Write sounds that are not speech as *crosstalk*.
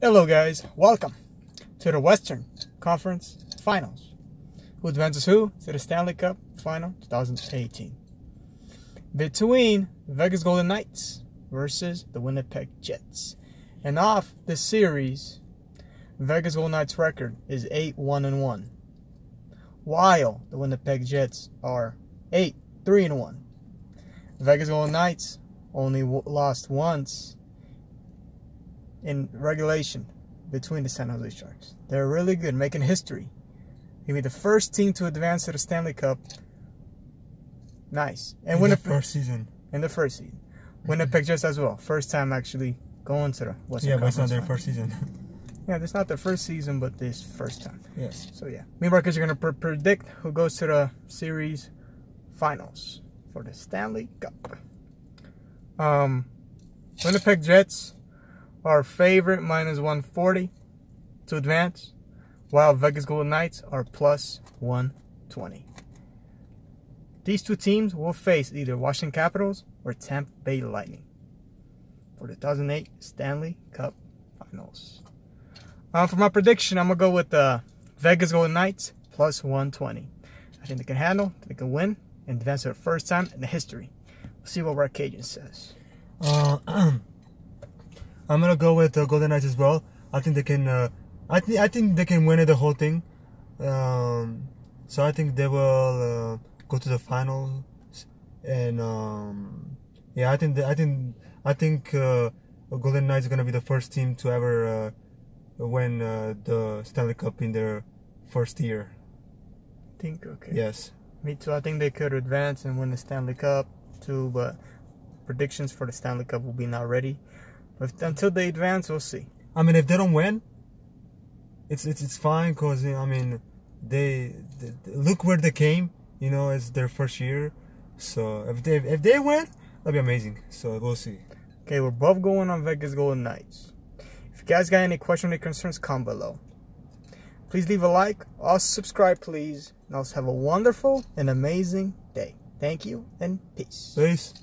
Hello guys, welcome to the Western Conference Finals. Who advances who to the Stanley Cup Final 2018? Between Vegas Golden Knights versus the Winnipeg Jets. And off the series, Vegas Golden Knights record is 8-1-1. While the Winnipeg Jets are 8-3-1. Vegas Golden Knights only lost once in regulation between the San Jose Sharks. They're really good, making history. They be the first team to advance to the Stanley Cup. Nice. And win the first season. In the first season. Winnipeg Jets as well. First time actually going to the Western Yeah, but it's not their first season. *laughs* yeah, it's not their first season, but this first time. Yes. So yeah. Me and Marcus, you're gonna predict who goes to the series finals for the Stanley Cup. Um, Winnipeg Jets our favorite minus 140 to advance, while Vegas Golden Knights are plus 120. These two teams will face either Washington Capitals or Tampa Bay Lightning for the 2008 Stanley Cup Finals. Um, for my prediction, I'm going to go with the uh, Vegas Golden Knights plus 120. I think they can handle, they can win, and advance for the first time in the history. We'll see what Mark Cajun says. Uh, *clears throat* I'm gonna go with the Golden Knights as well. I think they can. Uh, I think I think they can win it the whole thing. Um, so I think they will uh, go to the finals, and um, yeah, I think they, I think I think uh, Golden Knights are gonna be the first team to ever uh, win uh, the Stanley Cup in their first year. I Think okay. Yes. Me too. I think they could advance and win the Stanley Cup too, but predictions for the Stanley Cup will be not ready. But until they advance, we'll see. I mean, if they don't win, it's it's it's fine because I mean, they, they, look where they came. You know, it's their first year. So if they if they win, that'd be amazing. So we'll see. Okay, we're both going on Vegas Golden Knights. If you guys got any questions or concerns, comment below. Please leave a like. Also subscribe, please. And also have a wonderful and amazing day. Thank you and peace. Peace.